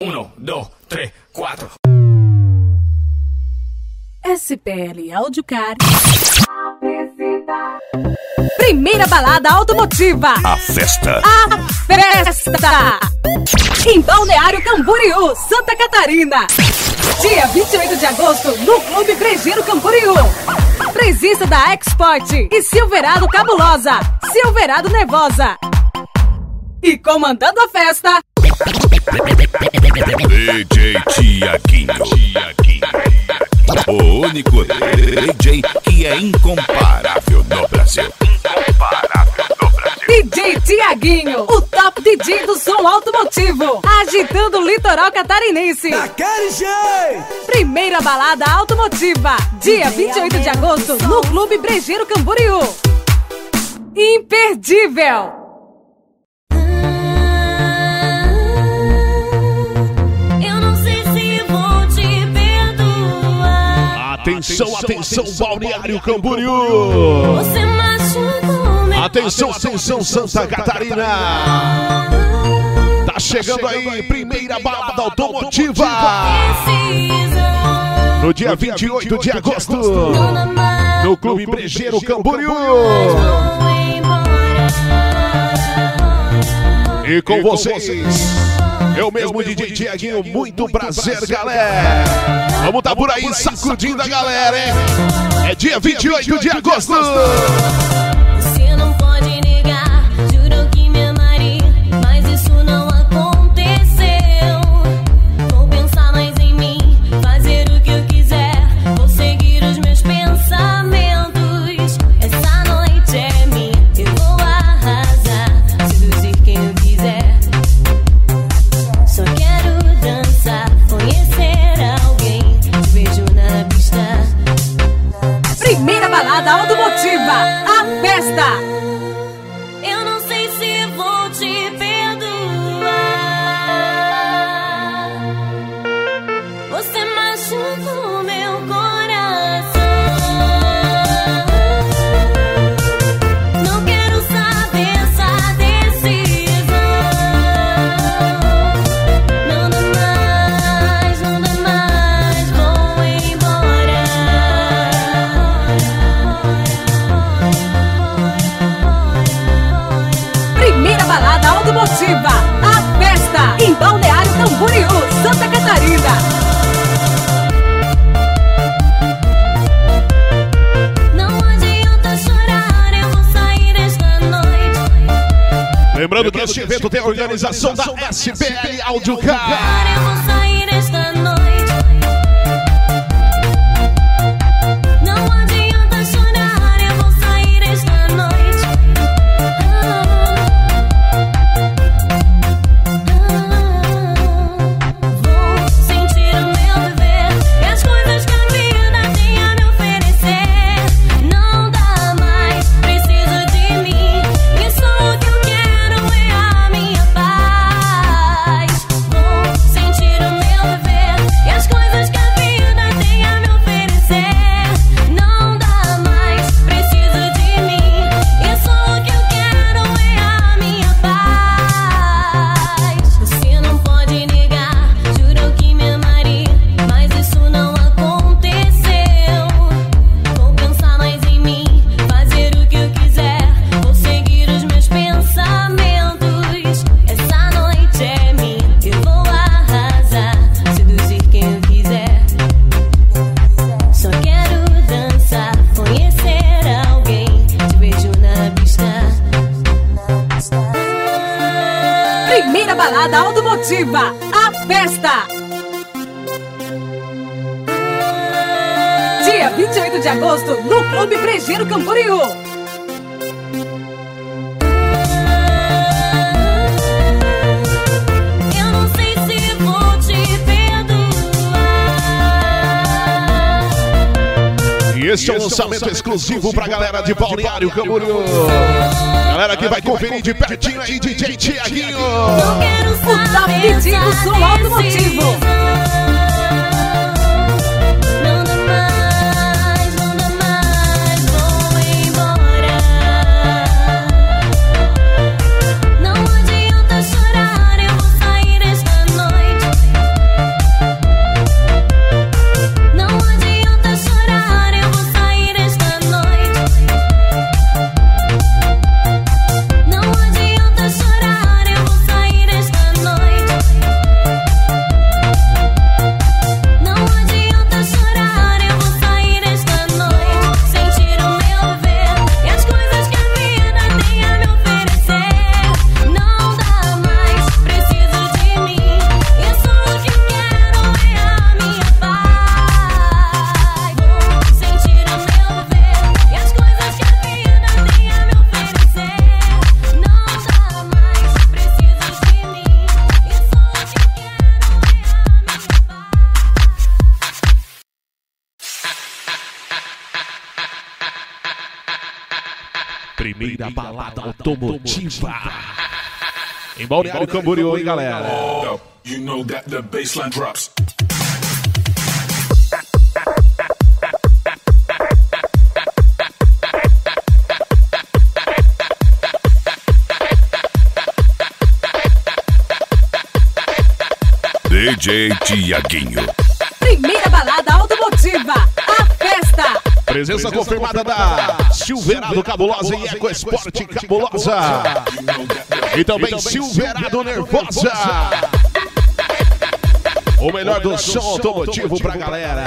Um, dois, três, quatro. SPL Audiocar. Primeira balada automotiva. A festa. A festa. Em Balneário Camboriú, Santa Catarina. Dia 28 de agosto, no Clube Brejeiro Camboriú. Presença da Export e Silverado Cabulosa. Silverado Nervosa. E comandando a festa. DJ Tiaguinho. O único DJ que é incomparável no Brasil. Incomparável no Brasil. DJ Tiaguinho, o top DJ do som automotivo, agitando o litoral catarinense. Daquele jeito! Primeira balada automotiva, dia 28 de agosto, no Clube Brejeiro Camboriú. Imperdível! Atenção, atenção, Balneário Camboriú. Você machucou meu Atenção, atenção, Santa Catarina. Tá chegando aí, primeira balada automotiva. Preciso. No dia 28 de agosto, no Clube Brejeiro Camboriú. E com vocês, eu mesmo, DJ Tiaguinho, muito prazer, galera. Vamos tá por aí sacudindo a galera, hein? É dia 28 de agosto. Você Evento tem a organização da SPL Audiocar. 28 de agosto, no Clube Brejeiro Camboriú. Eu não sei se vou te perdoar. E esse é um lançamento exclusivo pra galera de Balneário Camboriú. Galera que vai conferir de pertinho aí, DJ Tiaguinho. O top essa som automotivo. Automotiva. Em Balneário Camboriú, hein, galera? Up, you know that the baseline drops. DJ Tiaguinho. Presença confirmada da Silverado Cabulosa e Eco Esporte Cabulosa. E também Silverado Nervosa. O melhor do som automotivo pra galera.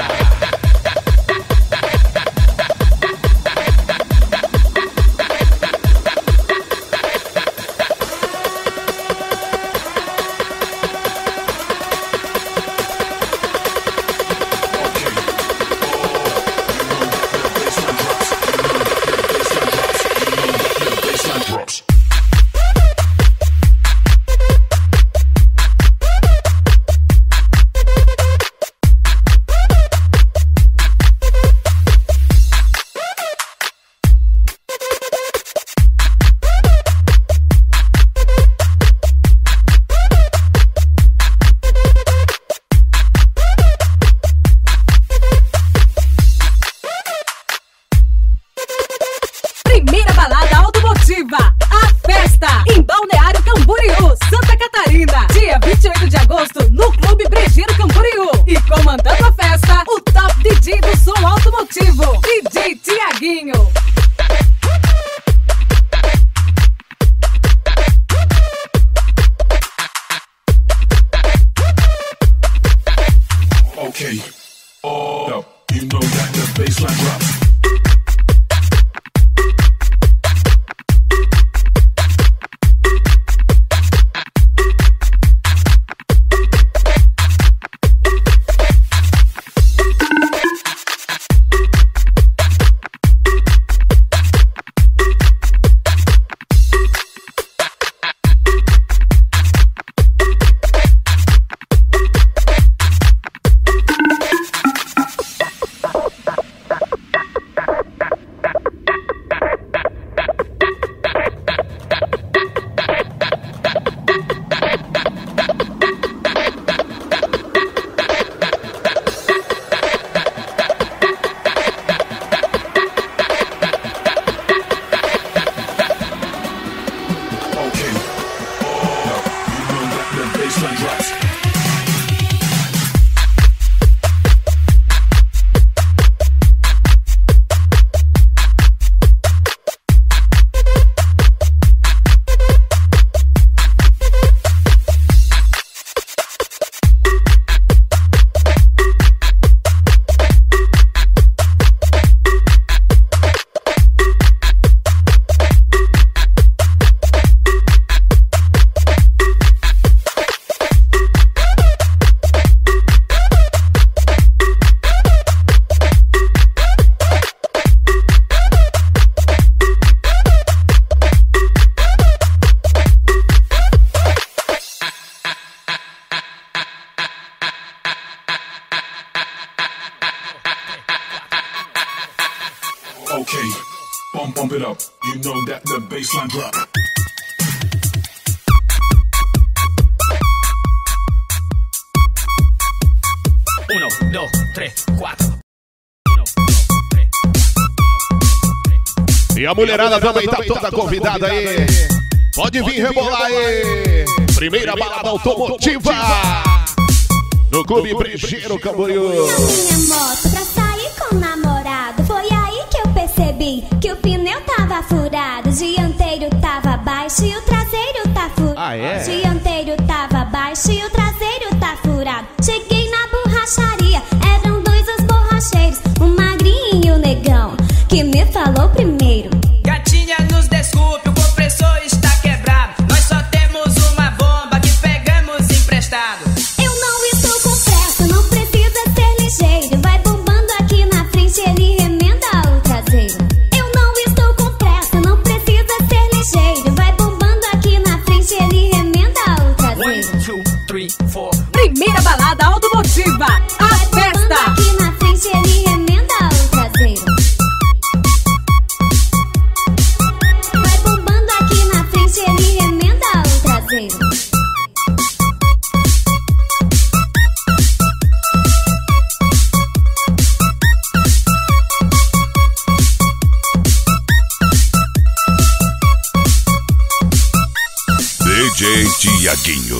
Mulherada também tá toda convidada aí. Pode vir rebolar aí. Primeira balada automotiva. No Clube Brejeiro Camboriú. minha moto pra sair com o namorado. Foi aí que eu percebi que o pneu tava furado. O dianteiro tava baixo e o traseiro tá furado. Ah, é? O dianteiro tava Primeira balada automotiva.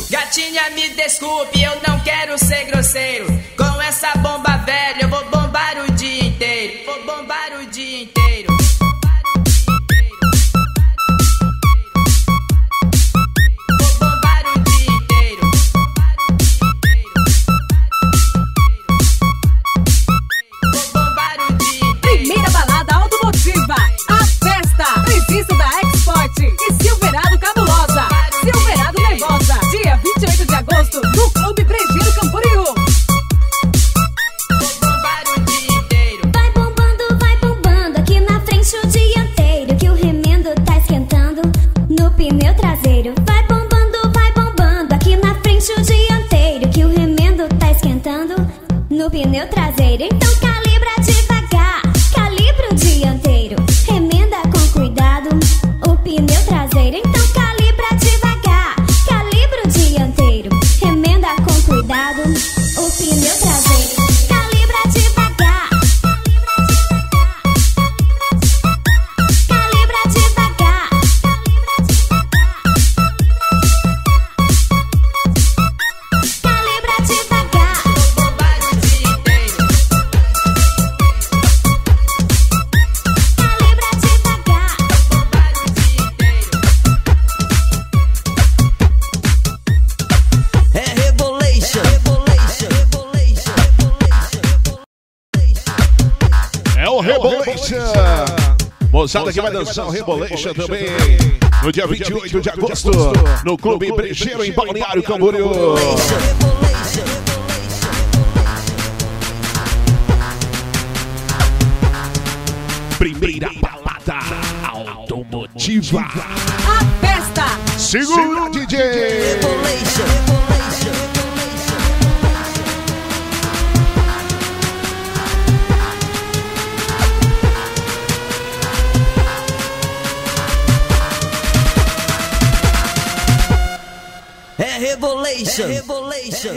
Gatinha, me desculpe, eu não quero ser grosseiro. Com essa bomba moçada que vai dançar o Rebolation também. No dia 28 de agosto, no Clube Brejeiro, em Balneário Camboriú. Primeira balada automotiva. A festa. Segura, DJ. revelation.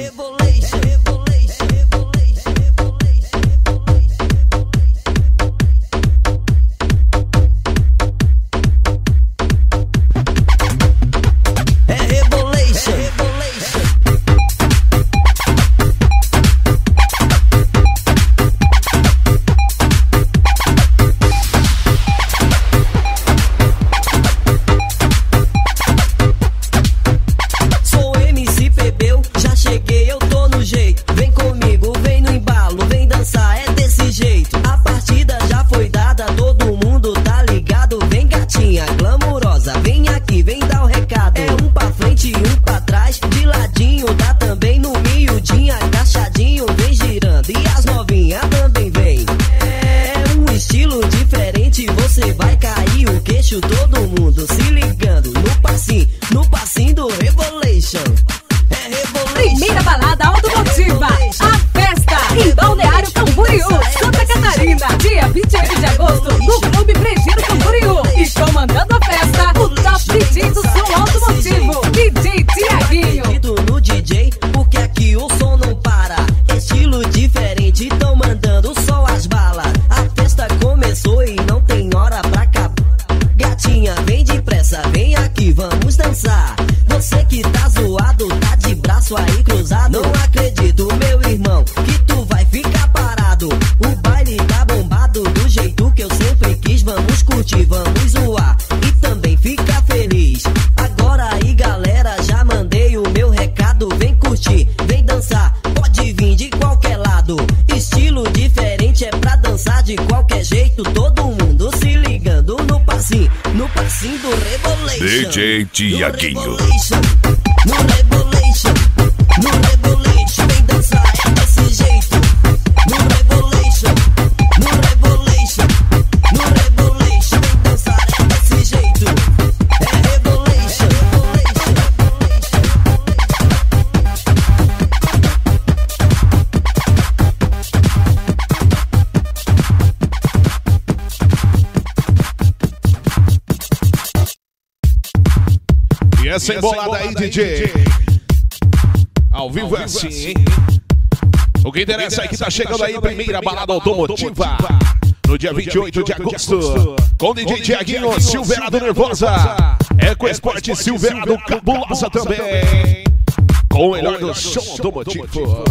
DJ Tiaguinho. essa embolada aí, DJ. Ao é vivo é assim, hein? O que é tá interessa é que tá chegando aí, primeira balada automotiva. No dia 28 de agosto, com o DJ Tiaguinho, Silverado Nervosa. Eco é Esporte Silverado Cabulosa também. Com o melhor do show automotivo.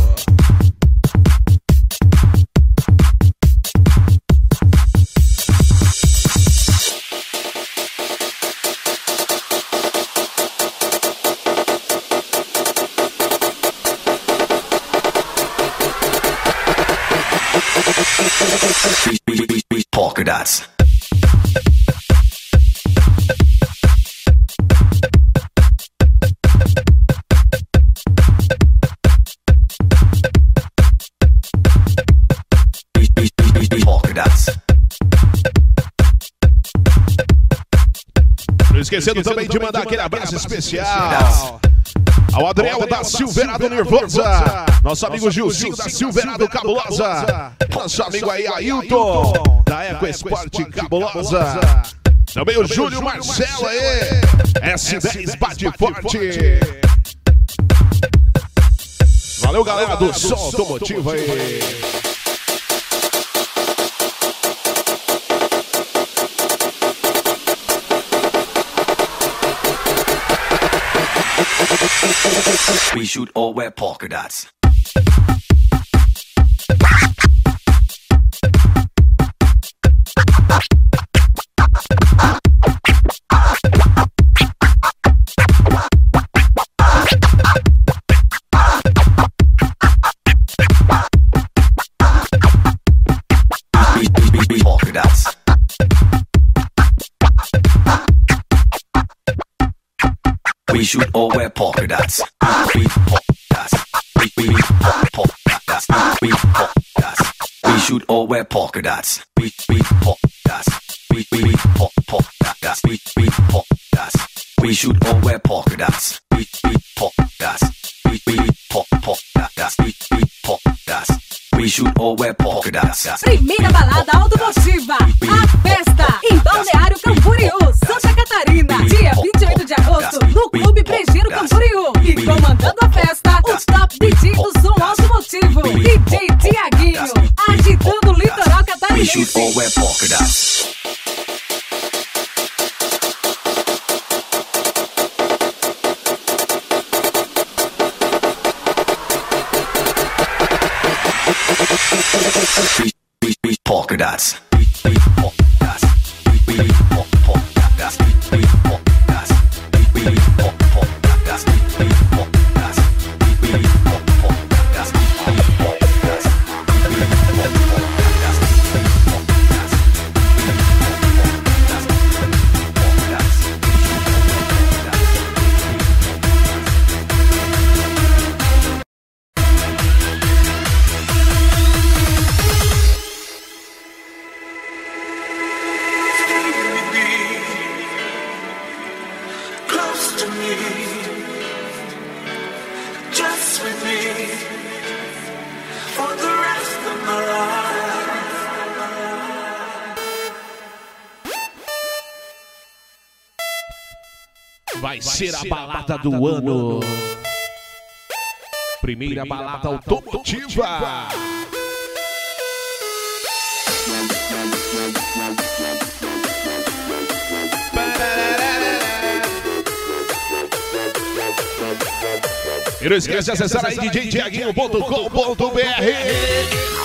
Polka dots. Não esquecendo também de mandar aquele abraço especial. Ao Adriel da Silverado Nervosa. Nosso amigo Gilzinho da Silverado Cabulosa. Nosso amigo aí, Ailton. Da Eco Esporte Cabulosa. Também o Júlio Marcelo aí. S10 bate forte. Valeu, galera do Som Automotivo aí. We shoot all wear polka dots. We shoot all wear polka dots. We polka dots. We we we polka dots. We polka dots. We shoot all wear polka dots. We we polka dots. We we we polka dots. We we polka dots. We shoot all wear polka dots. We we polka dots. We we we polka dots. We we polka dots. We shoot all wear polka dots. Primeira balada automotiva. A Camboriú. E comandando a festa, o top DJ do som automotivo. DJ Tiaguinho. Agitando o litoral catarinense. all wear ser a balada do ano. Primeira balada automotiva. E não esquece de acessar aí djtiaguinho.com.br.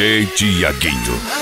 DJ Tiaguinho.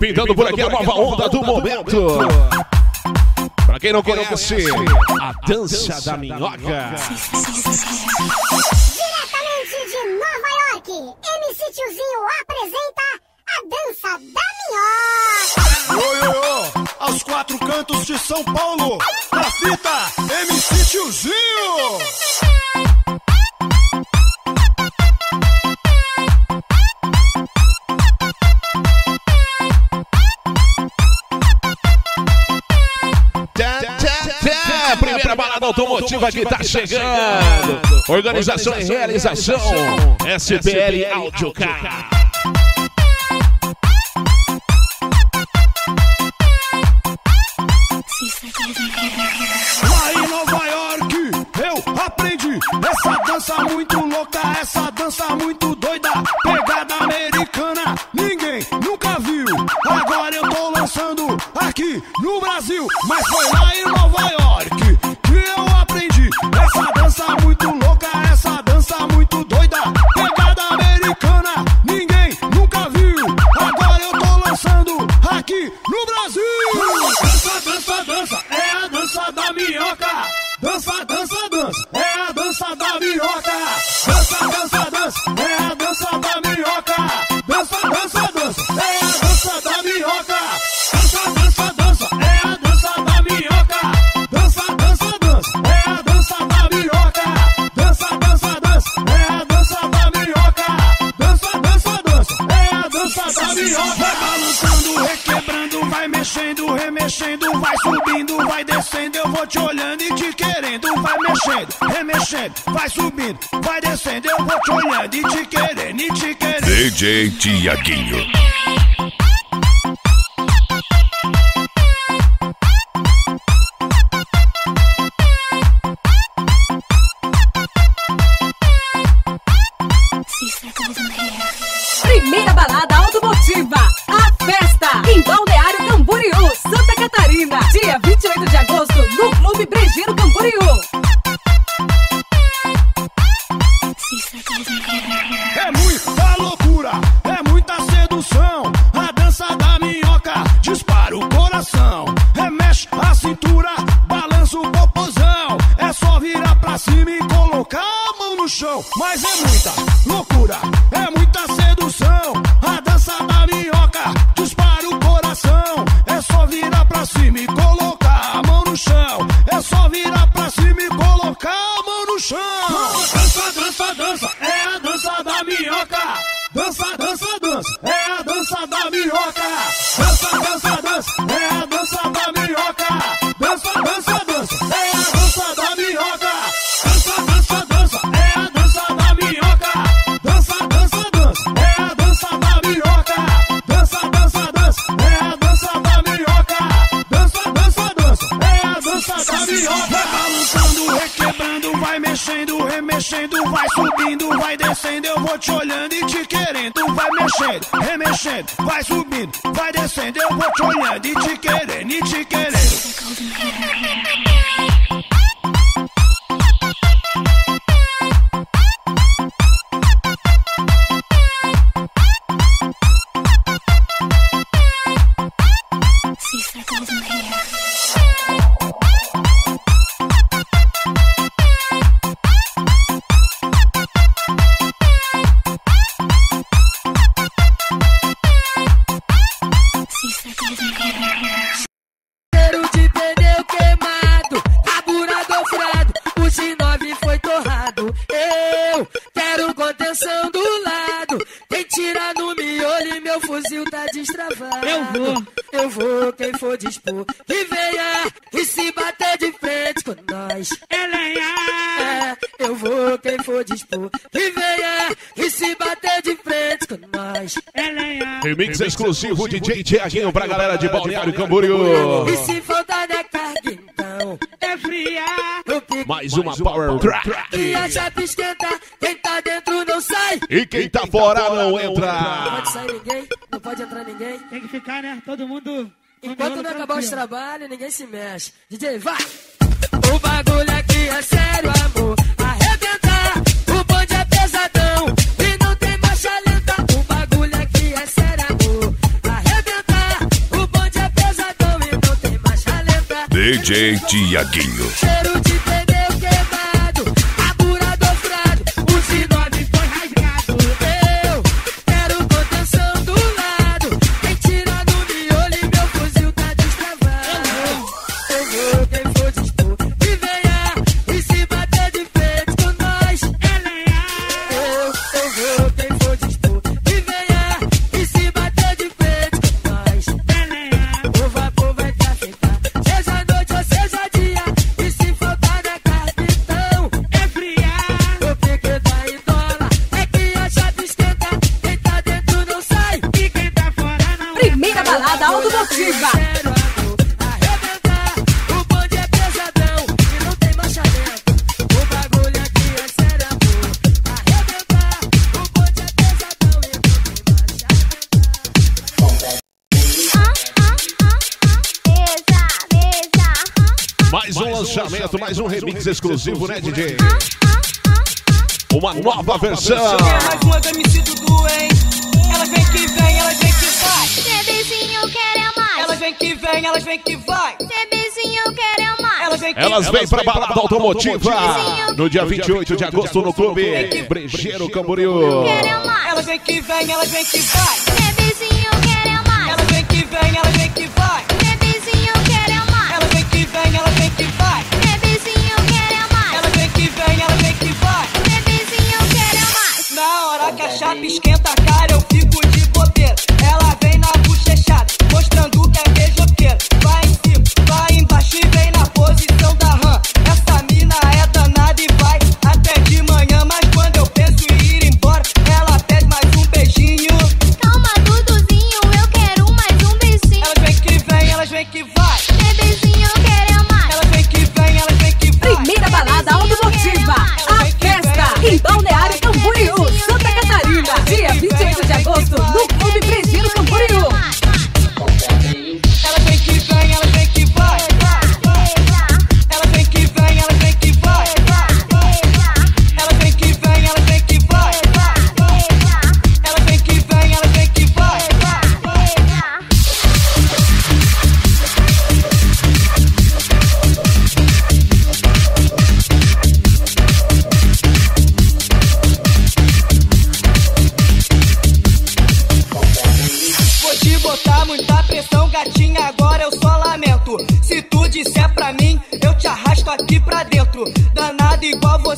pintando por aqui a nova onda do momento. Pra quem não é conhece, a dança da minhoca. Diretamente de Nova York, MC Tiozinho apresenta a dança da minhoca. Oi, oi, oi. Aos quatro cantos de São Paulo, na fita, MC Tiozinho. Morada Automotiva que tá, tá chegando. Organização e realização. SBL Audio Car. Essa dança muito louca, essa dança muito doida, pegada americana, ninguém nunca viu. Agora eu tô lançando aqui no Brasil, mas foi lá em Nova York. descendo, vai subindo, vai descendo, eu vou te olhando e te querendo, e te querendo. DJ Tiaguinho. Primeira balada automotiva, a festa, em Balneário Camboriú, Santa Catarina, dia 28 de agosto, no Clube Brejão. Mas é Cheiro de pneu queimado, carburador furado, o X9 foi torrado. Eu quero contenção do lado, quem tira no miolo e meu fuzil tá destravado. Eu vou, eu vou, quem for dispor, que venha e se bater de frente com nós. É, eu vou, quem for dispor, que venha com nós. Remix exclusivo DJ Tiaguinho pra galera de Balneário Camboriú. E se faltar na carga, então é fria. Mais uma Power Track. e a chapa esquenta. Quem tá dentro não sai. E quem tá fora não Não entra. pode sair ninguém, não pode entrar ninguém. Tem que ficar, né? Todo mundo. Enquanto não acabar os trabalhos, ninguém se mexe. DJ, vai! O bagulho aqui é sério, amor. Arrebentar, o bonde é pesadão. DJ Tiaguinho. Lançamento, mais um remix exclusivo, né, DJ? Uma nova versão. Mais uma do MC Dudu, hein? Elas vem que vem, elas vem que vai. Bebezinho quer é mais. Elas vem que vem, elas vem que vai. Bebezinho quer é mais. Elas vem que Elas vêm pra balada automotiva no dia 28 de agosto no clube Brejeiro Camboriú. É. Elas vem que vem, elas vem que vai. Bebezinho quer é mais. Elas vem que vem, elas vem que vai. Vem que vem, que vai. Bebezinho quer é mais. Elas vem que vem, elas vem que vai. Bebezinho quer é mais. Na hora que a chapa esquenta a cara, eu fico de bobeira. Ela vem na bochechada, mostrando que é beijoqueira. Vai em cima, vai embaixo e vem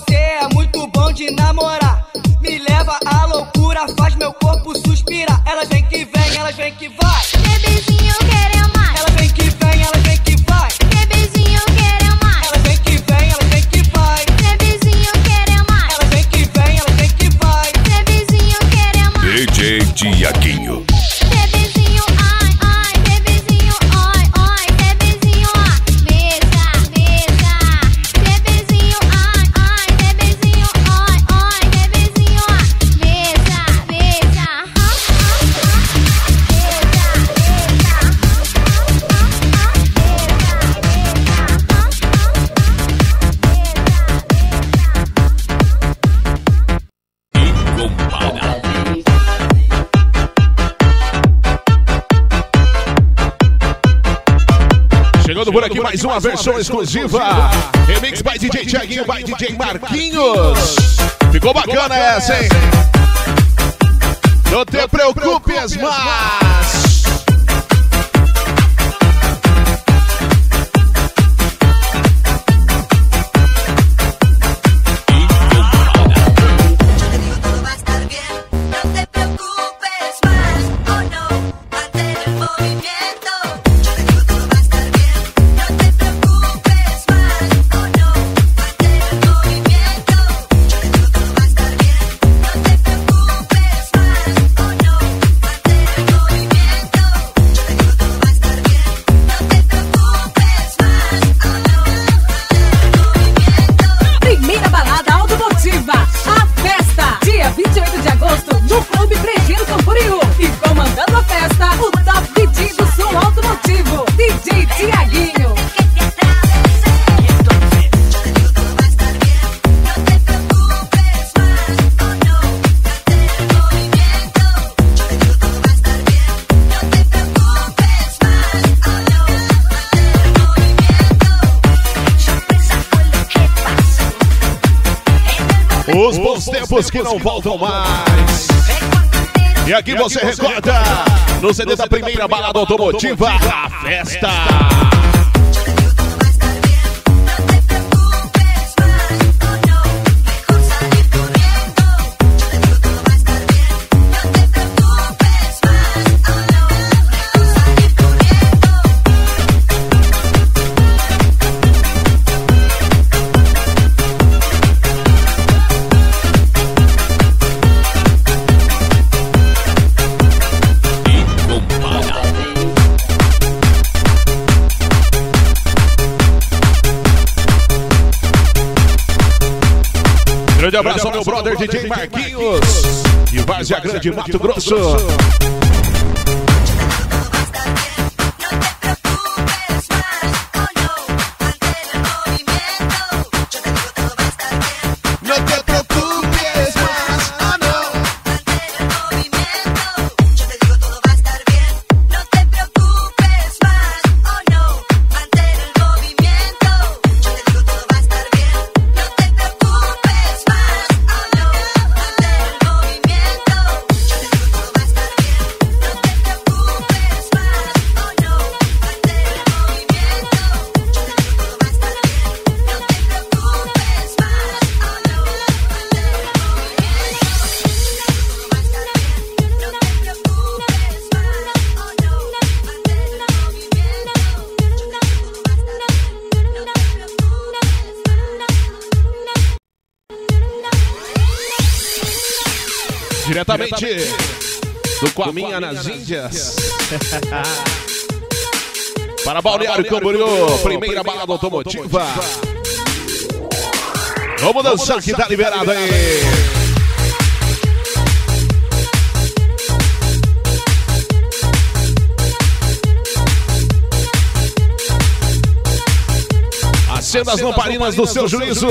você, é muito bom de namorar. Me leva à loucura, faz meu corpo suspirar. Elas vem que vem, elas vem que vai. Mais uma versão exclusiva. Remix by DJ Tiaguinho, by DJ Marquinhos. Ficou bacana essa, hein? Não te preocupes mais. Tempos que não voltam mais. E aqui você recorda no CD da primeira balada automotiva, a festa. DJ Marquinhos. E Várzea Grande, Mato Grosso. Índias. Para Balneário Camboriú, primeira balada automotiva. Vamos dançar que tá liberado aí. Acenda as lamparinas do seu juízo.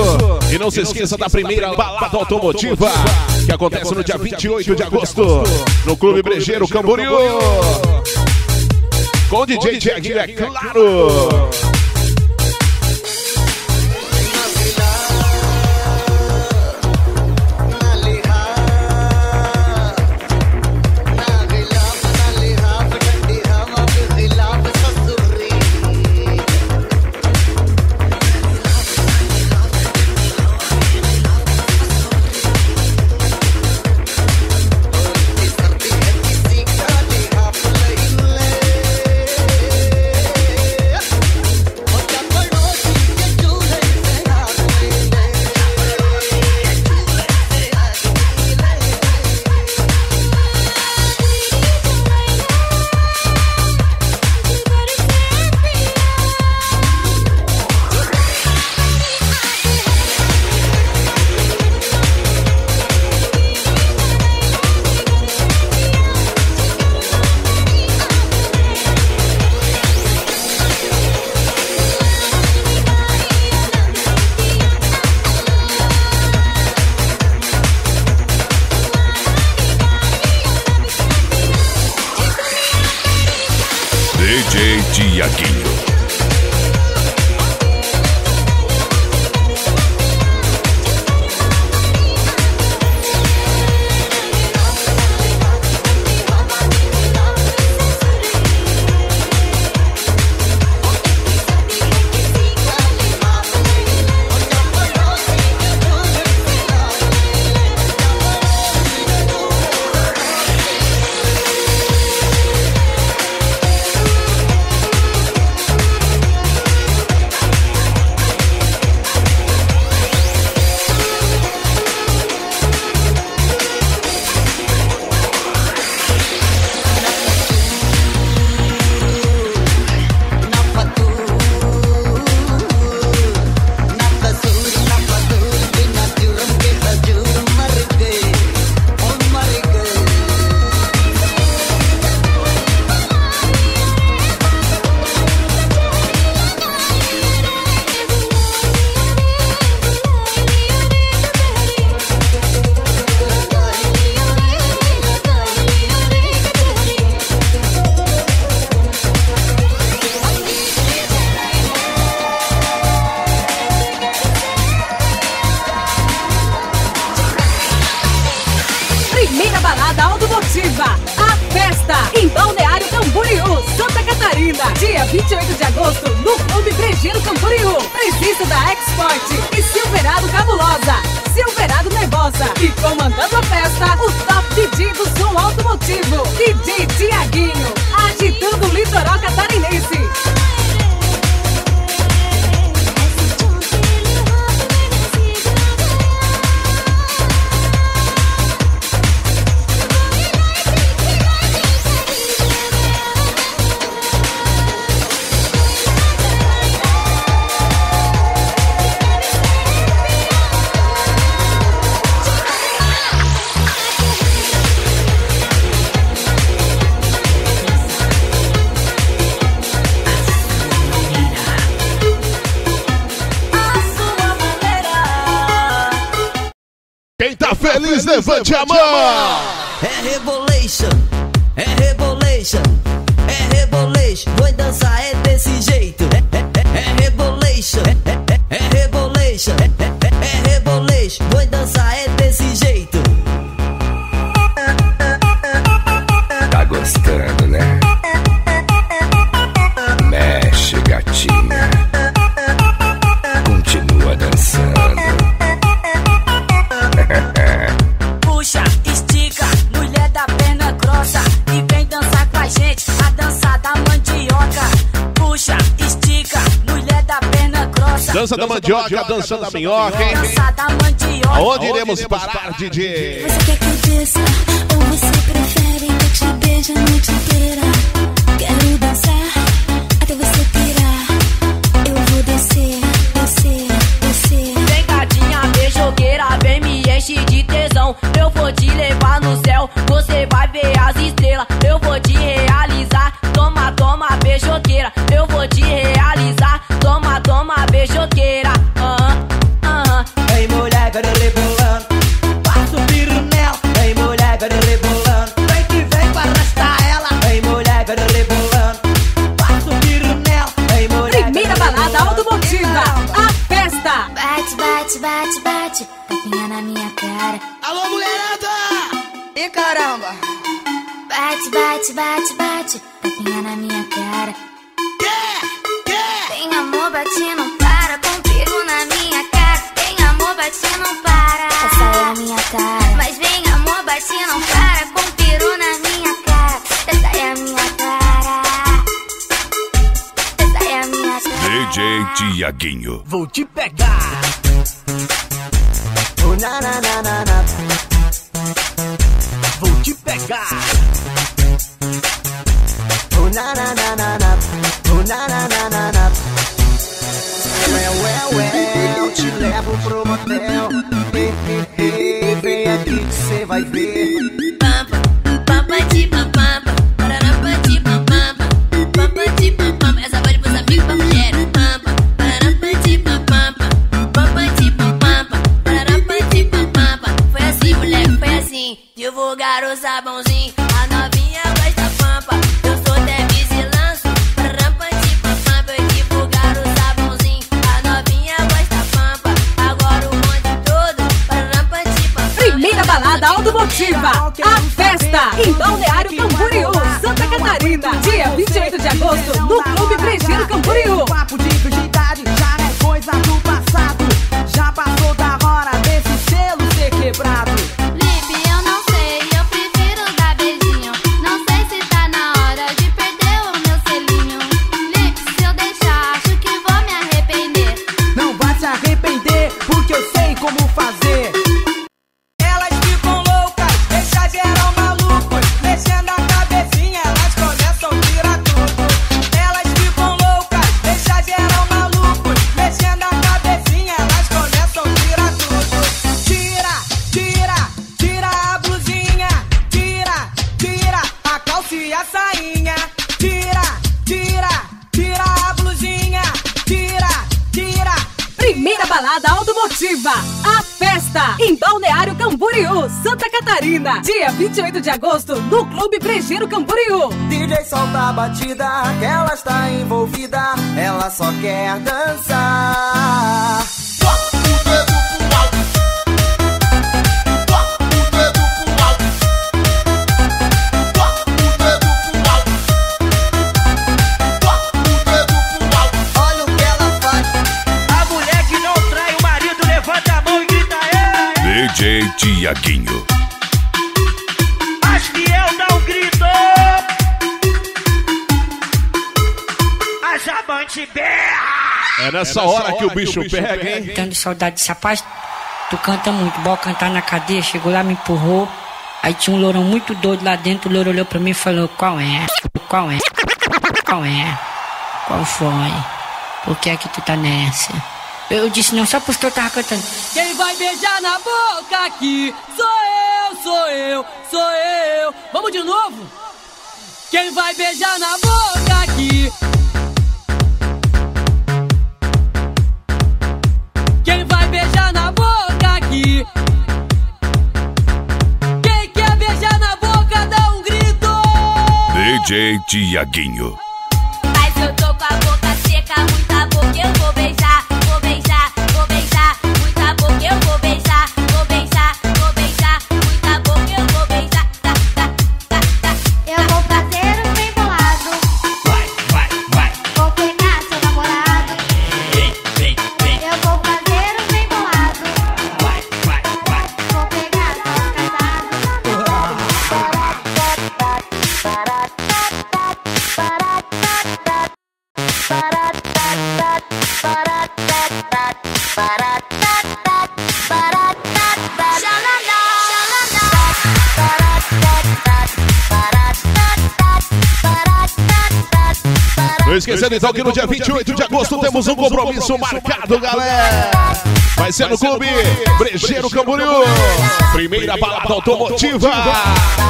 E não se esqueça da primeira balada automotiva, que acontece no dia 28 de agosto, no Clube Brejeiro Camboriú. Com o DJ Tiaguinho, é claro. dançando a minhoca, hein? Onde iremos parar, DJ? Quero dançar até você. Eu vou descer, descer, descer. Vem gatinha, vem jogueira, vem me enche de tesão. Eu vou te levar no céu, você vai ver as estrelas. Eu vou te Vou te pegar! batida. O bicho pega, hein? Tendo saudade desse rapaz, tu canta muito. Bora cantar na cadeia, chegou lá, me empurrou. Aí tinha um lourão muito doido lá dentro, o louro olhou pra mim e falou, qual é? Qual é? Qual é? Qual foi? Por que é que tu tá nessa? Eu disse não, só porque eu tava cantando. Quem vai beijar na boca aqui sou eu, sou eu, sou eu. Vamos de novo? Quem vai beijar na boca Tiaguinho. Mas eu tô com a boca seca, muita boca eu vou beijar, então que no dia 28 de agosto temos um compromisso marcado, galera. Vai ser no clube Brejeiro Camboriú. Primeira balada automotiva.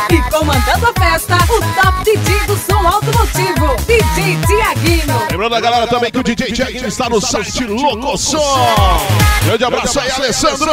E comandando a festa, o top DJ do som automotivo, DJ Tiaguinho. Lembrando a galera também que o DJ Tiaguinho está no site Locosom. Grande abraço aí, Alessandro.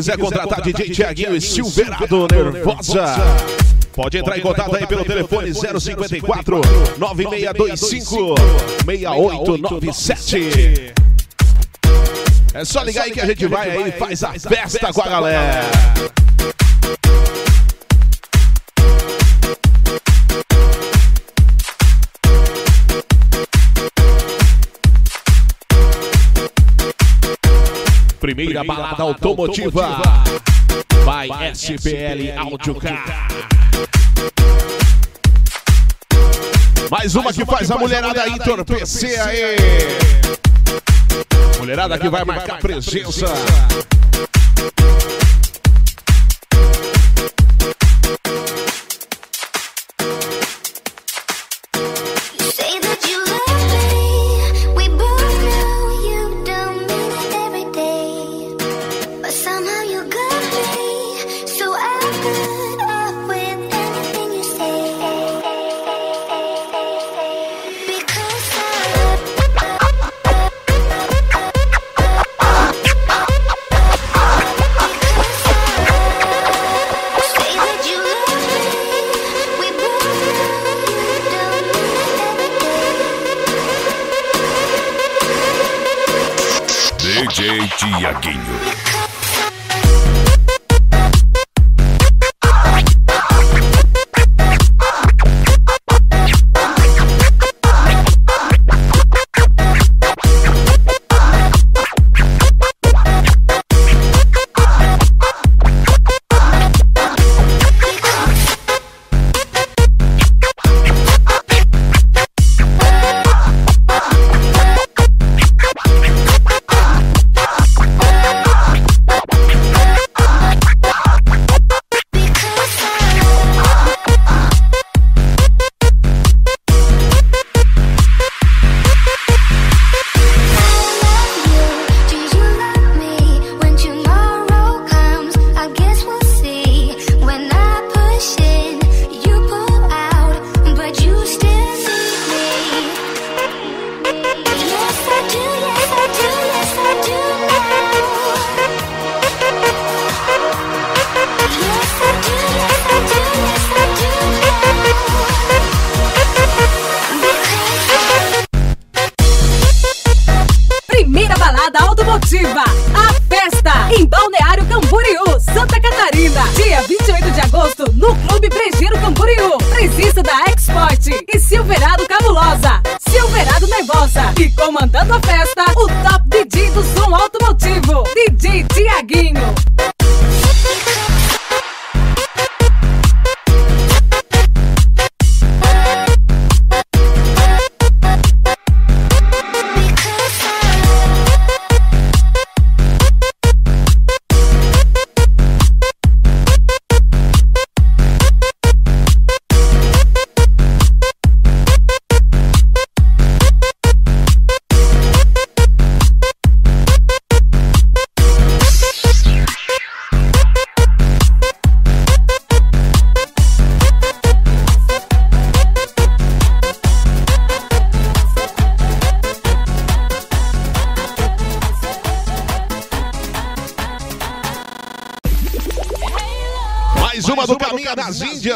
Quiser contratar DJ Tiaguinho e Silverado Nervosa. Pode entrar em contato aí pelo telefone 054 9625 6897. É só ligar aí que a gente vai aí e faz a festa com a galera. Primeira balada automotiva. Vai SPL Áudio Car. Mais uma que faz a mulherada entorpecer aí. Mulherada que vai marcar presença.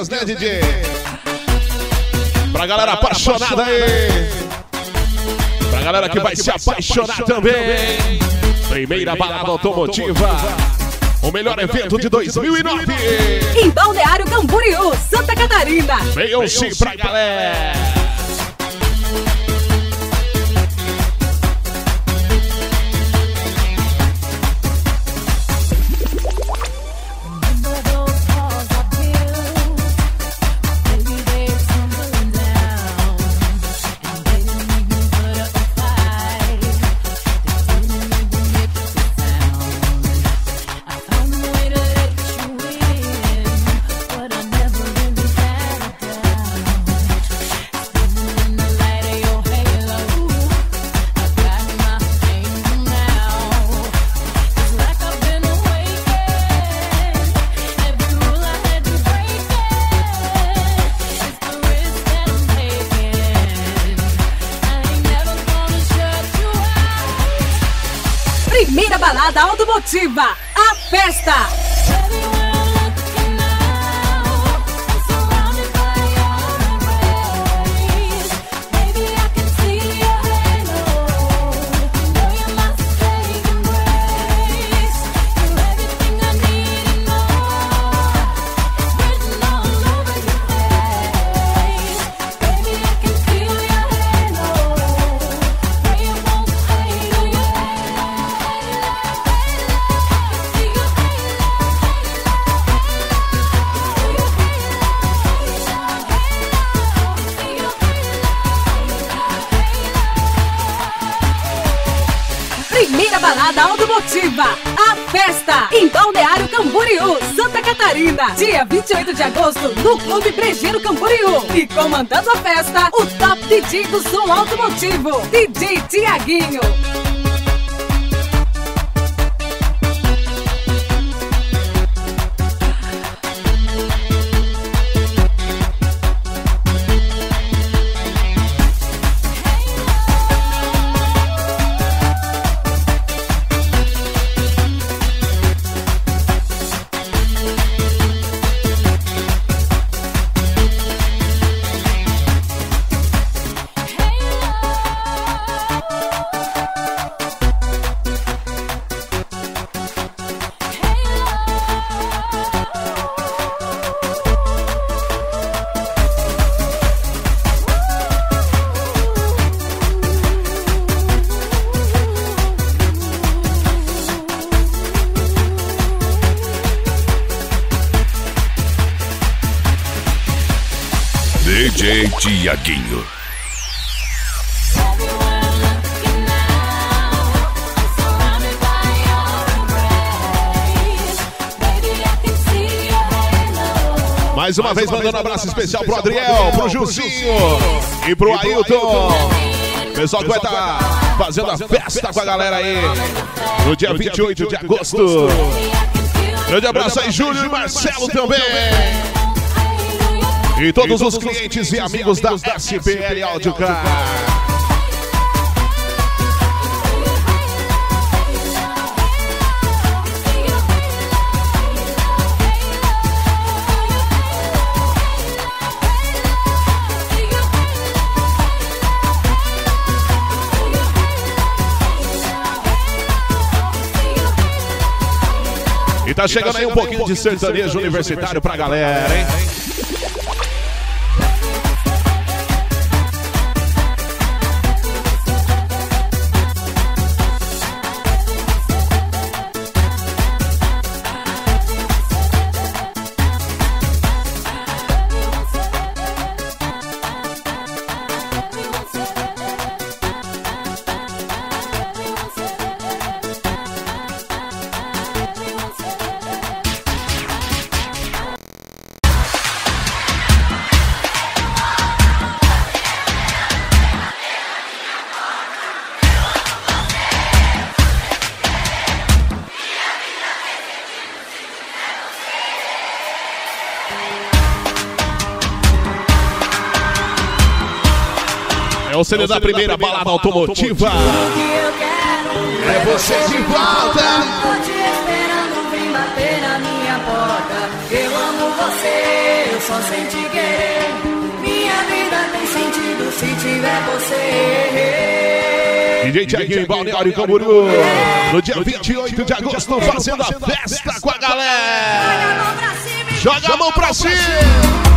Índias, né, DJ? Pra galera apaixonada aí. Pra galera que vai se apaixonar também. Primeira balada automotiva. O melhor evento de 2009. Em Balneário Camboriú, Santa Catarina. Venham sim pra galera. Balada automotiva, a festa, em Balneário Camboriú, Santa Catarina. Dia 28 de agosto, no Clube Brejeiro Camboriú. E comandando a festa, o top DJ do som automotivo, DJ Tiaguinho. Tiaguinho. Mais uma vez mandando um abraço especial pro Adriel, pro Gilzinho e pro Ailton. Pessoal que vai estar fazendo a festa com a galera aí no dia 28 de agosto. Grande abraço aí, Júlio e Marcelo também. E todos os clientes e amigos da SPL Audiocar. E tá chegando aí um pouquinho de sertanejo universitário pra galera, hein? O CD da primeira balada automotiva. É você de volta. Tô te esperando, vem bater na minha porta. Eu amo você, eu só sei te querer. Minha vida tem sentido se tiver você. DJ Tiaguinho em Balneário Camboriú. No dia 28 de agosto, fazendo a festa com a galera. Joga a mão pra cima.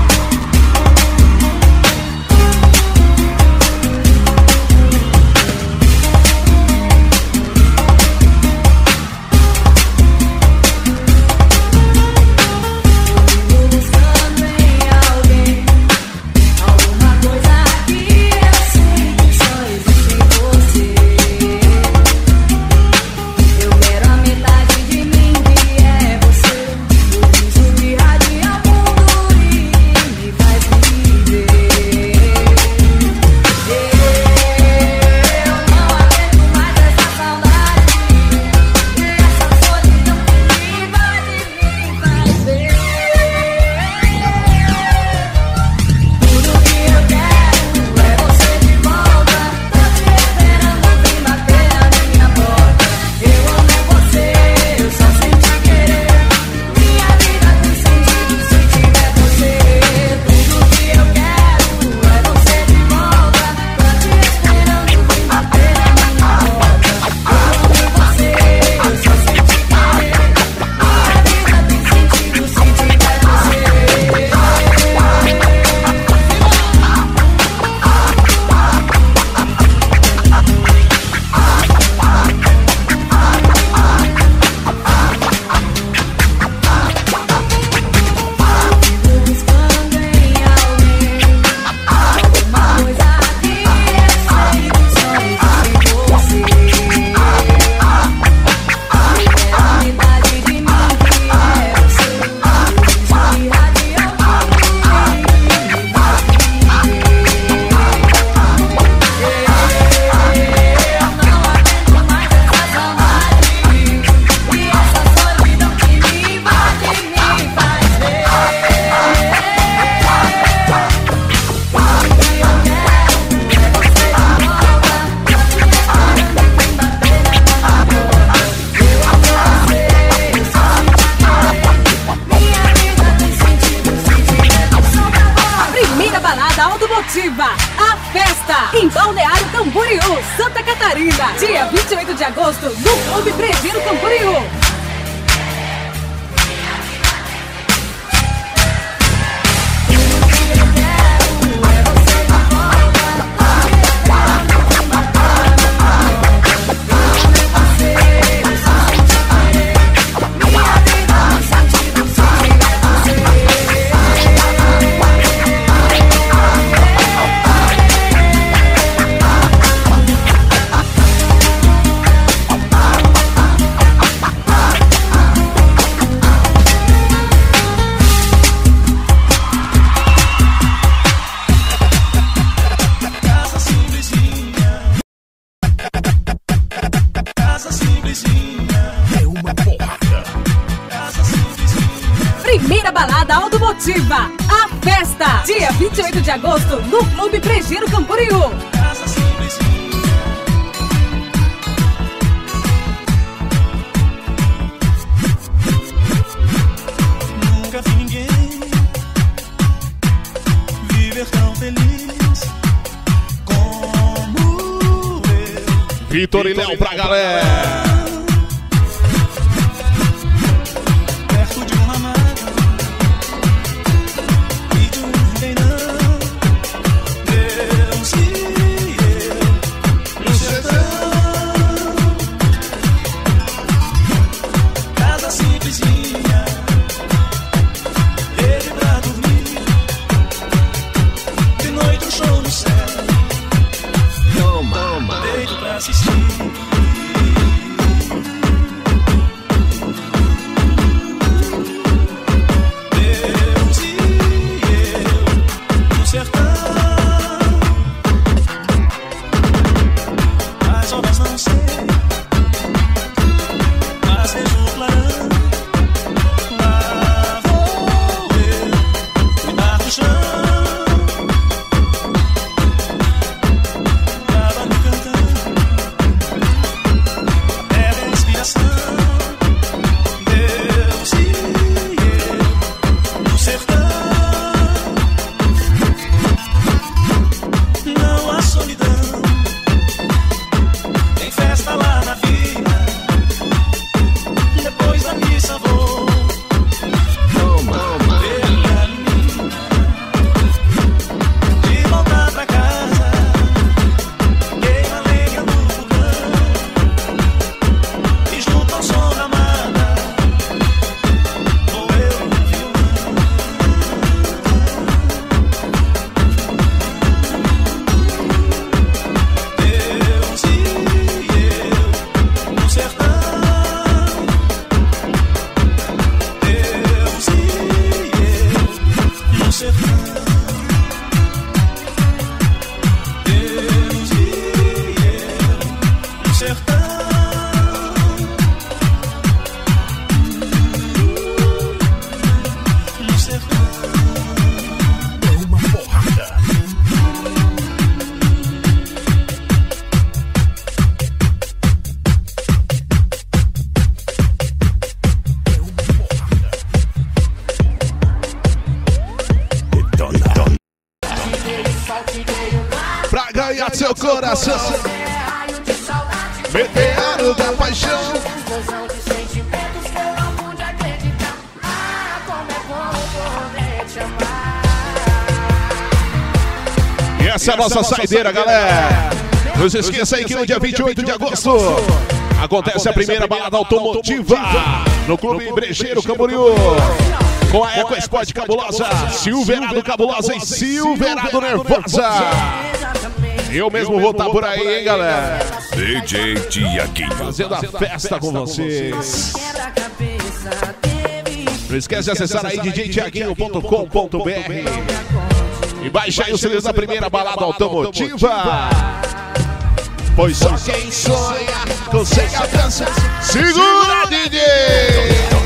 18 de agosto no Clube Prejiro Camboriú. Nunca vi ninguém viver tão feliz como eu. Vitor e Léo pra galera. Nossa saideira, galera. Não se esqueça aí que no dia 28 de agosto acontece a primeira balada automotiva no Clube Brejeiro Camboriú. Com a Eco Sport Cabulosa, Silverado Cabulosa e Silverado Nervosa. Eu mesmo vou estar por aí, hein, galera. DJ Tiaguinho. Fazendo a festa com vocês. Não esquece de acessar aí djtiaguinho.com.br e baixa aí o CD da primeira balada automotiva. Pois só quem sonha consegue alcançar. Segura, DJ!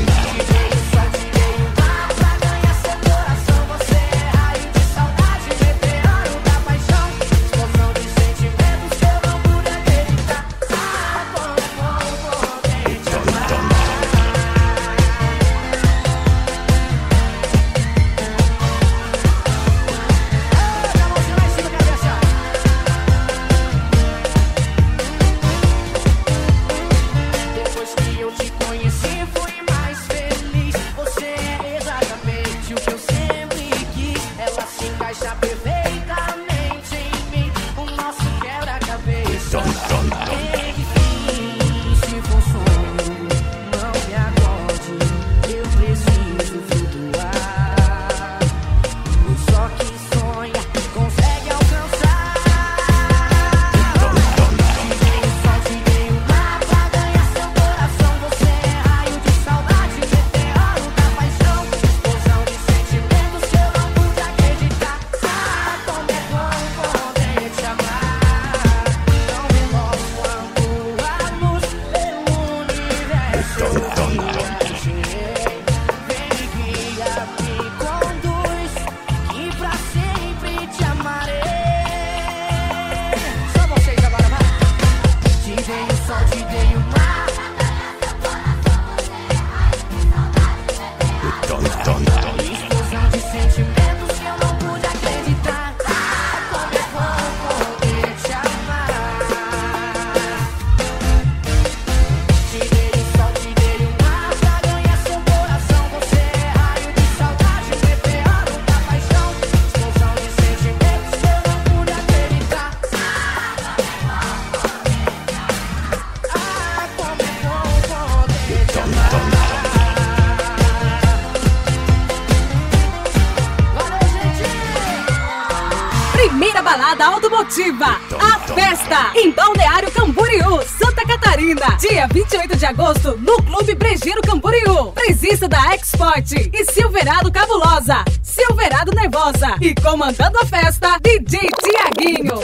Automotiva. A festa em Balneário Camboriú, Santa Catarina. Dia 28 de agosto, no Clube Brejeiro Camboriú. Presença da Export e Silverado Cabulosa. Silverado Nervosa. E comandando a festa, DJ Tiaguinho.